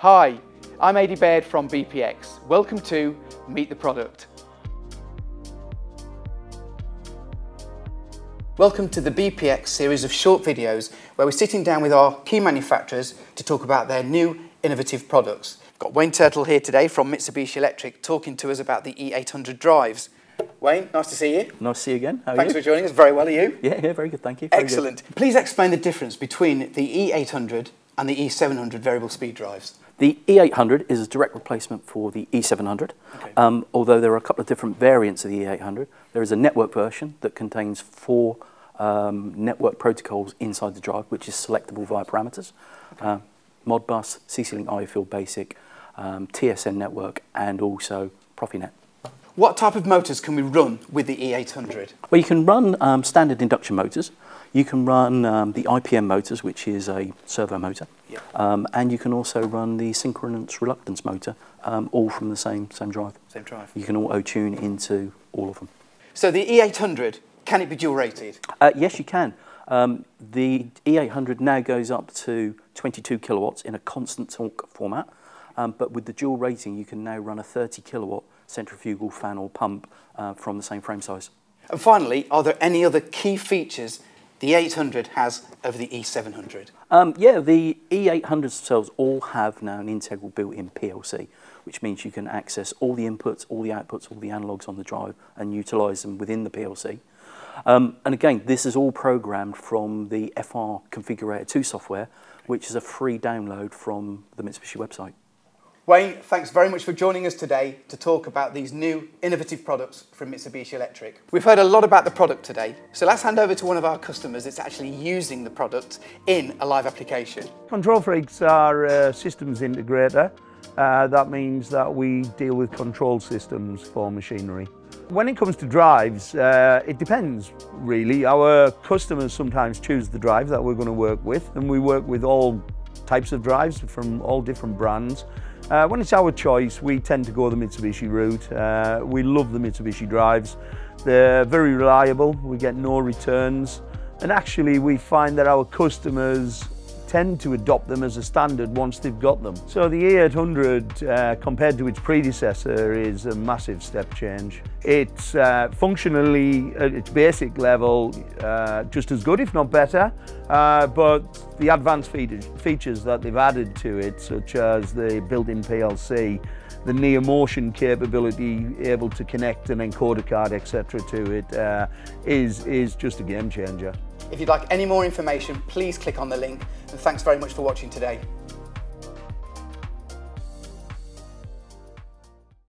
Hi, I'm Adi Baird from BPX. Welcome to Meet the Product. Welcome to the BPX series of short videos where we're sitting down with our key manufacturers to talk about their new innovative products. We've got Wayne Turtill here today from Mitsubishi Electric talking to us about the E800 drives. Wayne, nice to see you. Nice to see you again. How are Thanks you? for joining us. Very well, are you? Yeah, yeah, very good, thank you. Very good. Excellent. Please explain the difference between the E800 and the E700 variable speed drives. The E800 is a direct replacement for the E700, Okay. um, although there are a couple of different variants of the E800. There is a network version that contains four um, network protocols inside the drive, which is selectable via parameters. Uh, Modbus, CC-Link IE Basic, um, TSN network, and also Profinet. What type of motors can we run with the E800? Well, you can run um, standard induction motors. You can run um, the IPM motors, which is a servo motor, Yeah. um, and you can also run the synchronous reluctance motor, um, all from the same same drive. Same drive. You can auto tune into all of them. So the E800, can it be dual rated? Uh, yes, you can. Um, the E800 now goes up to 22 kilowatts in a constant torque format, um, but with the dual rating, you can now run a 30 kilowatt centrifugal fan or pump uh, from the same frame size. And finally, are there any other key features the E800 has over the E700? Um, yeah, the E800 cells all have now an integral built-in PLC, which means you can access all the inputs, all the outputs, all the analogs on the drive and utilize them within the PLC. Um, and again, this is all programmed from the FR Configurator 2 software, which is a free download from the Mitsubishi website. Wayne, thanks very much for joining us today to talk about these new innovative products from Mitsubishi Electric. We've heard a lot about the product today, so let's hand over to one of our customers that's actually using the product in a live application. Control Freaks are systems integrator. Uh, that means that we deal with control systems for machinery. When it comes to drives, uh, it depends really. Our customers sometimes choose the drive that we're going to work with, and we work with all types of drives from all different brands. Uh, when it's our choice, we tend to go the Mitsubishi route. Uh, we love the Mitsubishi drives. They're very reliable, we get no returns, and actually we find that our customers tend to adopt them as a standard once they've got them. So the E800 uh, compared to its predecessor is a massive step change. It's uh, functionally at its basic level uh, just as good if not better, uh, but the advanced features, that they've added to it such as the built-in PLC, the near motion capability able to connect an encoder card etc to it uh, is is just a game changer. If you'd like any more information, please click on the link, and thanks very much for watching today.